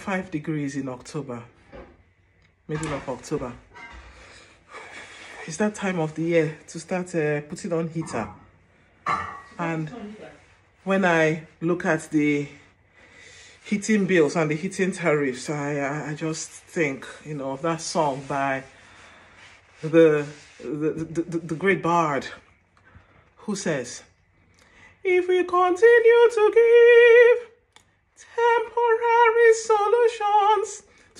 5 degrees in October, middle of October. It's that time of the year to start uh, putting on heater. And when I look at the heating bills and the heating tariffs, I, I, just think, you know, of that song by the, the, the, the, great bard who says, If we continue to give temporary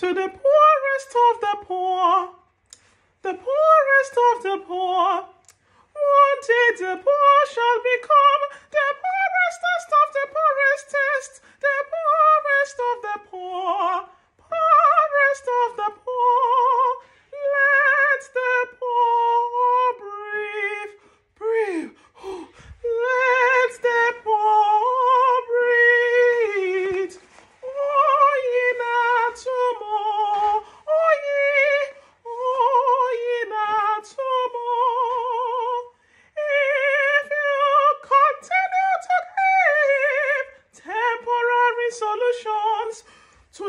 to the poorest of the poor, the poorest of the poor, one day the poor shall become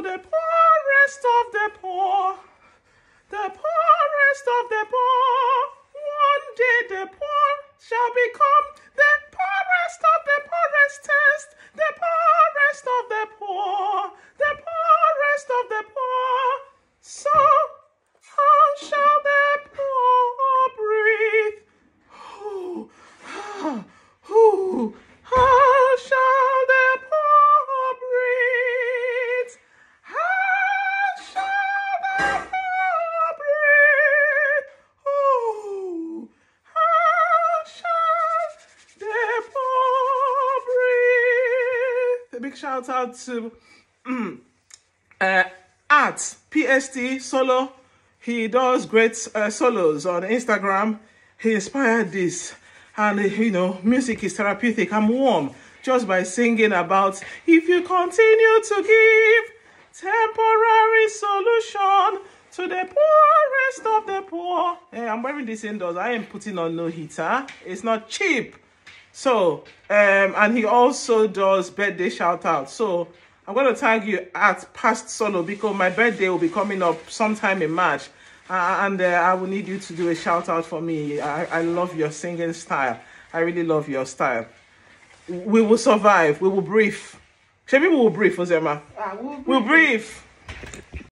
the poorest of the poor, the poorest of the poor, one day the poor shall become the poorest of the poorest, the poorest of the poor, the poorest of the poor. So, how shall the poor breathe? Who, who, how shall big shout out to uh, at PST Solo. He does great uh, solos on Instagram. He inspired this. And, uh, you know, music is therapeutic. I'm warm just by singing about if you continue to give temporary solution to the poorest of the poor. Eh, I'm wearing this indoors. I ain't putting on no heater. It's not cheap. So, um, and he also does birthday shout out. So, I'm going to tag you at past solo because my birthday will be coming up sometime in March. Uh, and uh, I will need you to do a shout out for me. I, I love your singing style. I really love your style. We will survive. We will breathe. Maybe we will breathe, Ozema. Ah, we'll We'll breathe.